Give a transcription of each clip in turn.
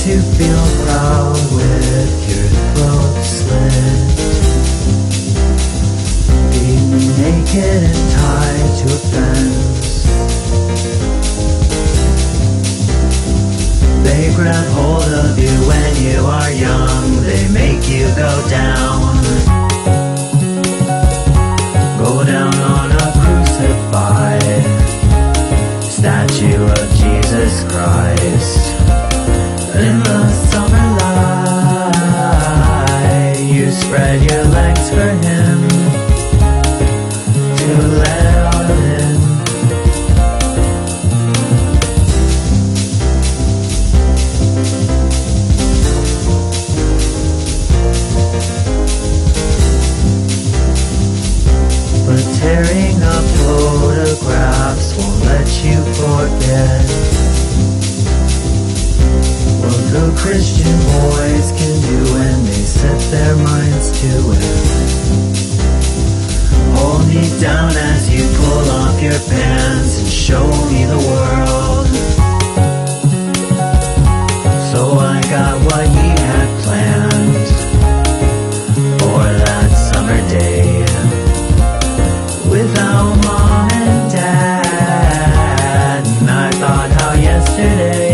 to feel proud with your throat slit. Being naked and tied to a fence. They grab hold of you when you tearing up photographs won't let you forget. What the Christian boys can do when they set their minds to it. Hold me down as you pull off your pants and show me the world how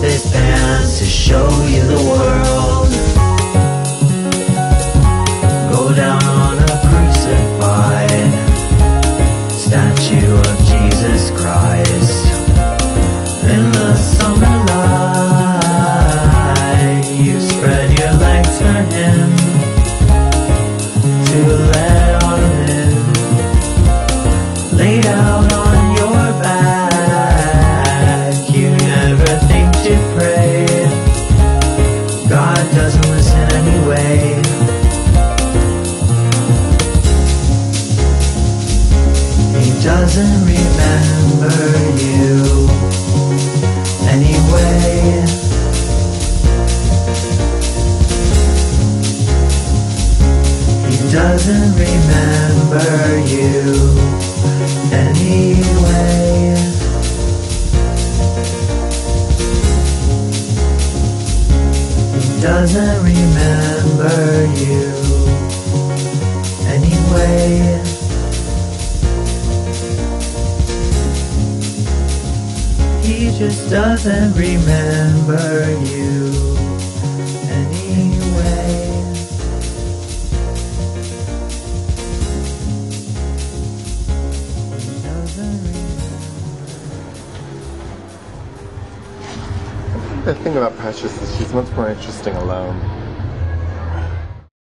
pulls off his pants to show you the Doesn't listen anyway. He doesn't remember you anyway. He doesn't remember you anyway. Doesn't remember you anyway. He just doesn't remember you The thing about Precious is she's much more interesting alone.